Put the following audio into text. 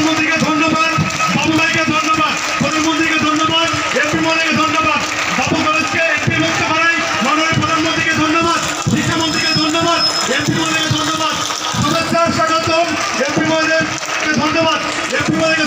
প্রধানমন্ত্রীকে ধন্যবাদ, বাবু ভাইকে ধন্যবাদ প্রধানমন্ত্রীকে ধন্যবাদ, এমপি মহলেকে ধন্যবাদ, বাবু কলেজকে এমপি মুক্ত করাই, মাননীয় প্রধানমন্ত্রীকে ধন্যবাদ শিক্ষামন্ত্রীকে ধন্যবাদ, এমপি মহলেকে ধন্যবাদ। শুভেচ্ছা স্বাগতম, এমপি মহলের ধন্যবাদ, এমপি মহলেকে